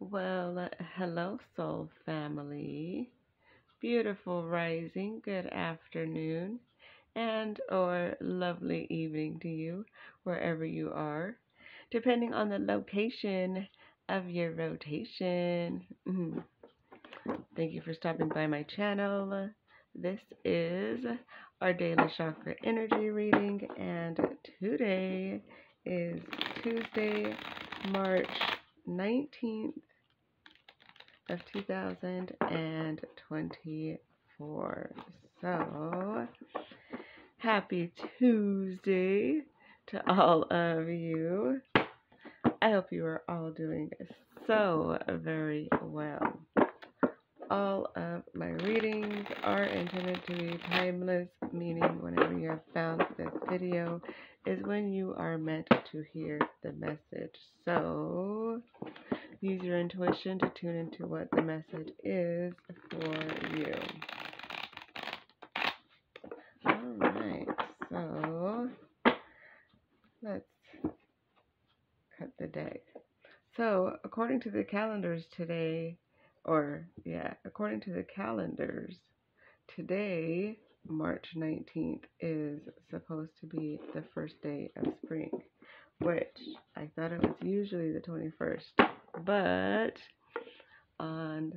Well, uh, hello, soul family. Beautiful rising, good afternoon, and or lovely evening to you, wherever you are, depending on the location of your rotation. Mhm. Thank you for stopping by my channel. This is our daily chakra energy reading, and today is Tuesday, March 19th of 2024. So, happy Tuesday to all of you. I hope you are all doing so very well. All of my readings are intended to be timeless, meaning whenever you have found this video is when you are meant to hear the message. So, use your intuition to tune into what the message is for you. All right, so let's cut the deck. So, according to the calendars today, or yeah, according to the calendars, today, March 19th, is supposed to be the first day of spring, which I thought it was usually the 21st but on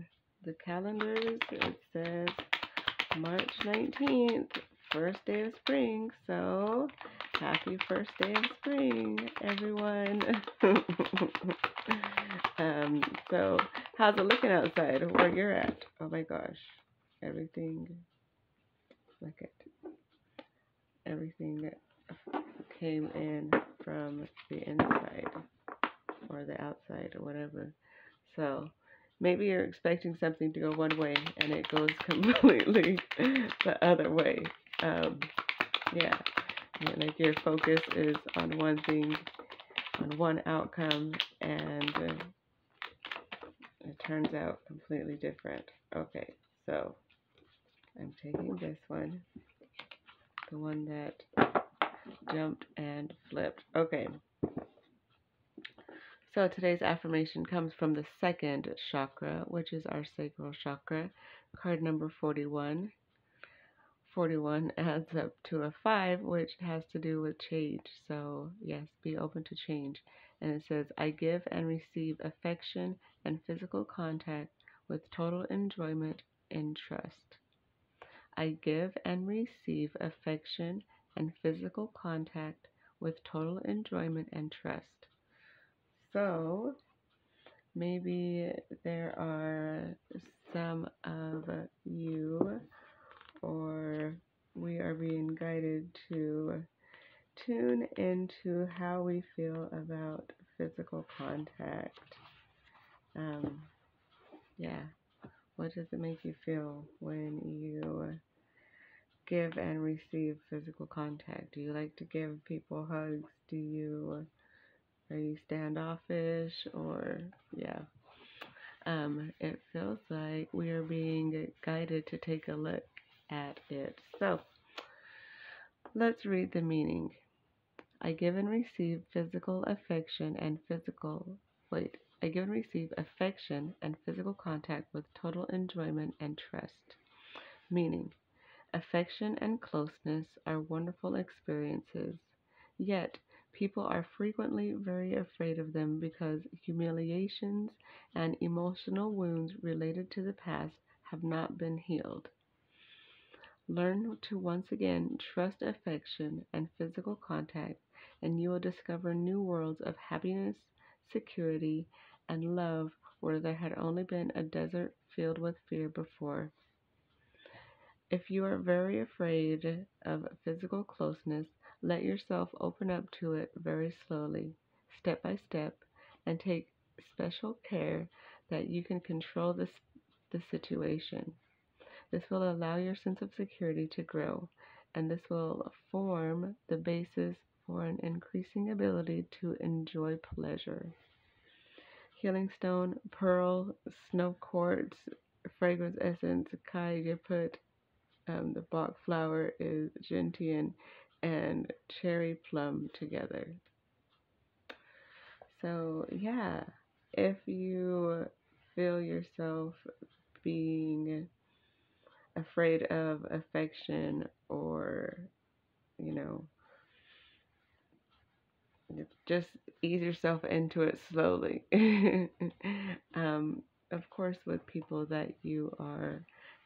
the calendars it says March 19th, first day of spring. So happy first day of spring, everyone. um, so how's it looking outside where you're at? Oh my gosh, everything. Look at everything that came in from the inside or the outside or whatever. So maybe you're expecting something to go one way and it goes completely the other way. Um, yeah, like your focus is on one thing, on one outcome, and uh, it turns out completely different. Okay, so I'm taking this one, the one that jumped and flipped. Okay. So today's affirmation comes from the second chakra, which is our sacral chakra, card number 41. 41 adds up to a 5, which has to do with change. So, yes, be open to change. And it says, I give and receive affection and physical contact with total enjoyment and trust. I give and receive affection and physical contact with total enjoyment and trust. So maybe there are some of you, or we are being guided to tune into how we feel about physical contact. Um, yeah, what does it make you feel when you give and receive physical contact? Do you like to give people hugs? Do you are you standoffish or, yeah. Um, it feels like we are being guided to take a look at it. So, let's read the meaning. I give and receive physical affection and physical, wait, I give and receive affection and physical contact with total enjoyment and trust. Meaning, affection and closeness are wonderful experiences, yet People are frequently very afraid of them because humiliations and emotional wounds related to the past have not been healed. Learn to once again trust affection and physical contact, and you will discover new worlds of happiness, security, and love where there had only been a desert filled with fear before. If you are very afraid of physical closeness, let yourself open up to it very slowly, step by step, and take special care that you can control this, the situation. This will allow your sense of security to grow, and this will form the basis for an increasing ability to enjoy pleasure. Healing stone, pearl, snow quartz, fragrance essence, kai put um, the Bach flower is gentian, and cherry plum together. So, yeah, if you feel yourself being afraid of affection or, you know, just ease yourself into it slowly. um, of course, with people that you are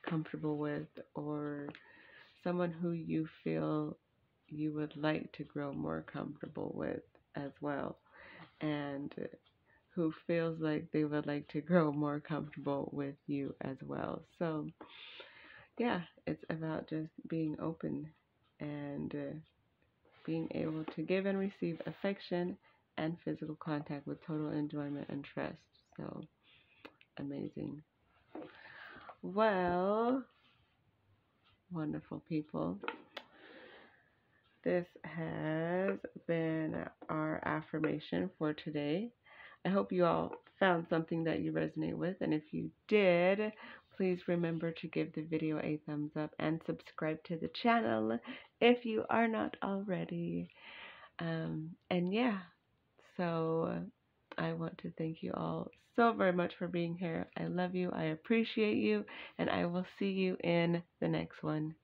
comfortable with or someone who you feel you would like to grow more comfortable with as well, and who feels like they would like to grow more comfortable with you as well. So, yeah, it's about just being open and uh, being able to give and receive affection and physical contact with total enjoyment and trust. So, amazing. Well, wonderful people. This has been our affirmation for today. I hope you all found something that you resonate with, and if you did, please remember to give the video a thumbs up and subscribe to the channel if you are not already. Um, and yeah, so I want to thank you all so very much for being here. I love you, I appreciate you, and I will see you in the next one.